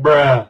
Bruh.